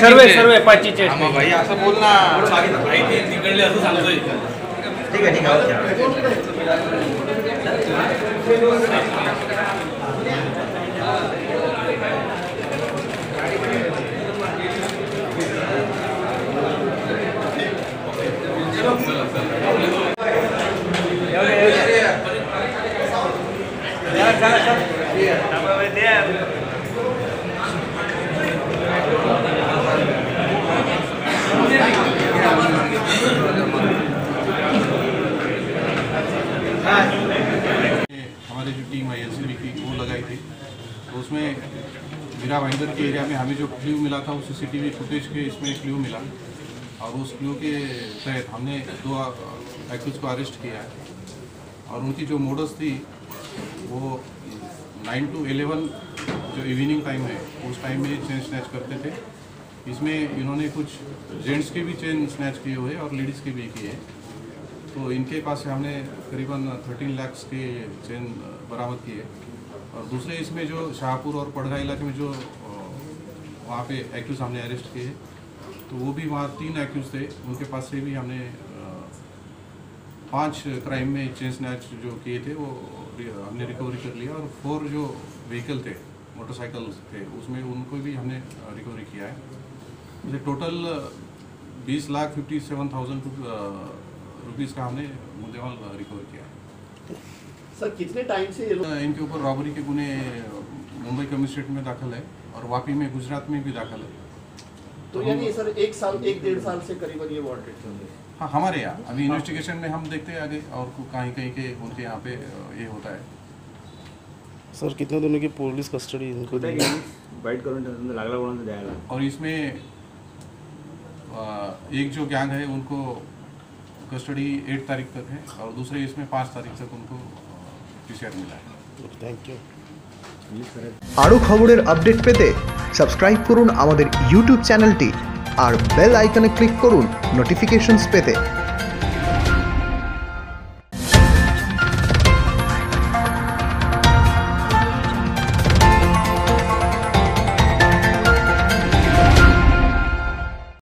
सर्वे सर्वे पाचची chest मग भाई असं बोल ना ठीक आहे ठीक आहे हमारी जो टीम है एल सी की वो लगाई थी तो उसमें मीरा भाईंदर के एरिया में हमें जो क्ल्यू मिला था, वो सीसीटीवी फुटेज के इसमें क्ल्यू मिला। और उस क्ल्यू के तहत हमने दो एक्यूज को अरेस्ट किया है। और उनकी जो मोडस थी वो नाइन टू एलेवन जो इवनिंग टाइम है, उस टाइम में चेन स्नैच करते थे। इसमें इन्होंने कुछ जेंट्स के भी चेन स्नैच किए हुए और लेडीज़ के भी किए। तो इनके पास से हमने करीबन थर्टीन लैक्स के चेन बरामद किए। और दूसरे इसमें जो शाहपुर और पड़गा इलाके में जो वहाँ पे एक्यूज हमने अरेस्ट किए। तो वो भी वहाँ तीन एक्यूज थे, उनके पास से भी हमने पाँच क्राइम में चेन स्नैच जो किए थे वो हमने रिकवरी कर लिया और फोर जो व्हीकल थे मोटरसाइकिल थे उसमें उनको भी हमने रिकवरी किया है। जैसे टोटल बीस lakh fifty seven thousand rupees का हमने मुद्देमाल रिकवर किया है। सर कितने टाइम से इनके ऊपर रॉबरी के गुने मुंबई कमिश्नरेट में दाखिल है और वापी में गुजरात में भी दाखिल है। तो यानी सर एक साल एक डेढ़ साल से करीबन ये वांटेड थे हाँ। हमारे यहाँ। अभी इन्वेस्टिगेशन में हम देखते हैं आगे और कहीं कहीं के उनके यहाँ पे ये होता है। सर कितने दिनों की पुलिस कस्टडी इनको दी वाईट करून लागला कोणाला द्यायला और इसमें एक जो गैंग है उनको कस्टडी एट तारीख तक है और दूसरे इसमें पाँच तारीख तक उनको पीसीआर मिला है। थैंक यू আরও খবরের আপডেট পেতে সাবস্ক্রাইব করুন আমাদের ইউটিউব চ্যানেলটি আর বেল আইকনে ক্লিক করুন নোটিফিকেশনস পেতে।